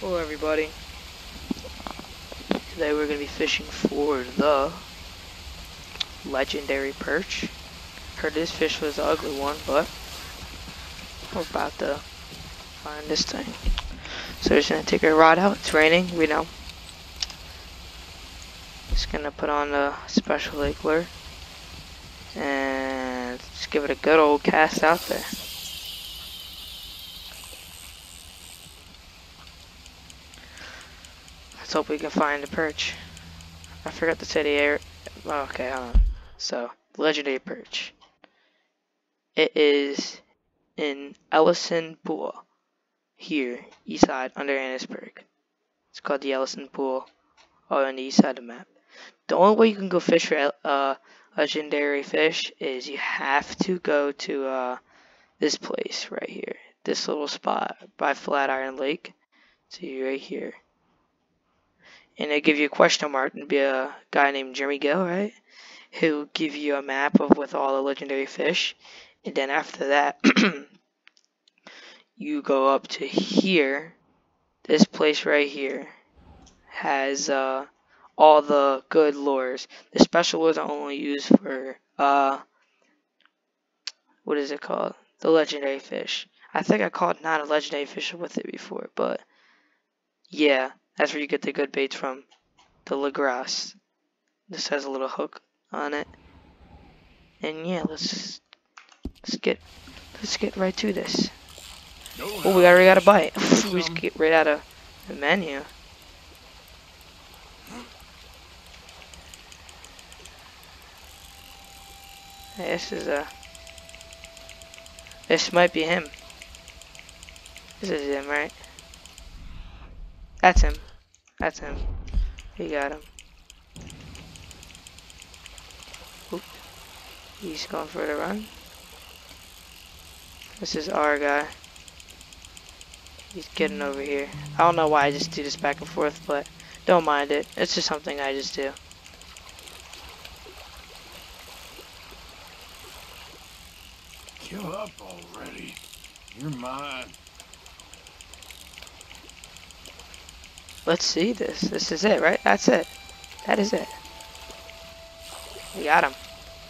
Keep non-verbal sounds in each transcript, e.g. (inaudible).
Hello everybody. Today we're going to be fishing for the legendary perch. Heard this fish was an ugly one, but we're about to find this thing. So we're just going to take our rod out. It's raining, we know. Just going to put on the special lake lure and just give it a good old cast out there. Let's hope we can find a perch. I forgot to say the air. Oh, okay, hold on. So, legendary perch. It is in Elysian Pool. Here, east side, under Annesburg. It's called the Elysian Pool. On the east side of the map. The only way you can go fish for uh, legendary fish is you have to go to uh, this place right here. This little spot by Flatiron Lake. See right here and they give you a question mark and be a guy named Jeremy Gill, right? Who'll give you a map of with all the legendary fish, and then after that, (clears throat) you go up to here. This place right here has uh, all the good lures. The special lures are only used for uh, what is it called? The legendary fish. I think I caught not a legendary fish with it before, but yeah. That's where you get the good baits from. The Lagras. This has a little hook on it. And yeah, let's let's get let's get right to this. Oh, we already got a bite. (laughs) we just get right out of the menu. This is a. This might be him. This is him, right? That's him. That's him. He got him. Oop. He's going for the run. This is our guy. He's getting over here. I don't know why I just do this back and forth, but don't mind it. It's just something I just do. Kill up already. You're mine. Let's see this. This is it, right? That's it. That is it. We got him.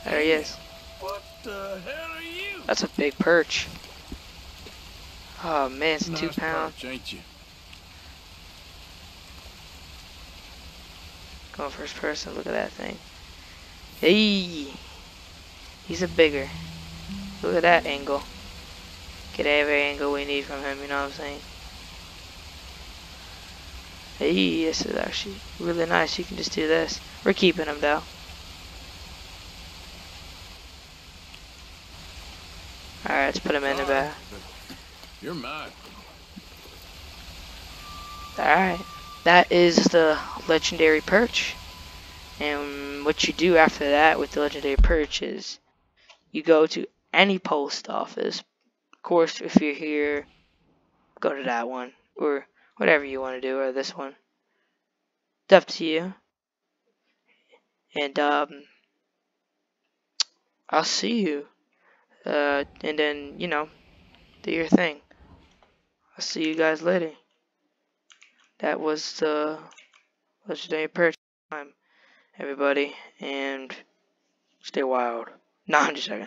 There he is. What the hell are you? That's a big perch. Oh man, it's nice two pound. Perch, ain't you? Going first person, look at that thing. Hey! He's a bigger. Look at that angle. Get every angle we need from him, you know what I'm saying? Hey, this is actually really nice. You can just do this. We're keeping him though. Alright, let's put him in the bag. You're mad. Alright. That is the legendary perch. And what you do after that with the legendary perch is you go to any post office. Of course, if you're here, go to that one. Or whatever you want to do, or this one. It's up to you. And, um, I'll see you. Uh, and then, you know, do your thing. I'll see you guys later. That was the legendary perch time, everybody, and stay wild. (laughs) Nah, I'm just joking.